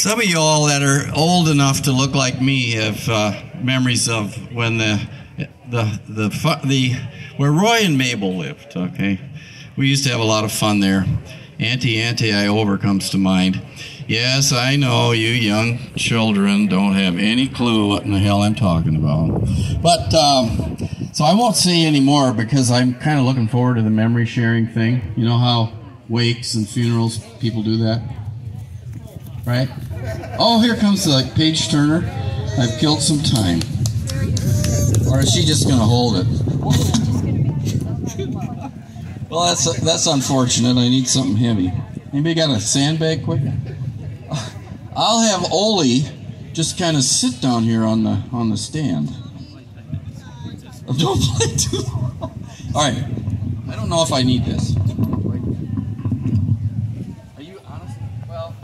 Some of y'all that are old enough to look like me have uh, memories of when the the the fu- the where Roy and Mabel lived. Okay, we used to have a lot of fun there. Auntie Auntie I over comes to mind. Yes, I know you young children don't have any clue what in the hell I'm talking about. But um, so I won't say any more because I'm kind of looking forward to the memory sharing thing. You know how wakes and funerals people do that, right? Oh, here comes the page turner. I've killed some time. Or is she just going to hold it? well, that's that's unfortunate. I need something heavy. Anybody got a sandbag quick? I'll have Oli just kind of sit down here on the on the stand. Don't play too long. All right. I don't know if I need this. Are you honest? Well,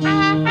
Música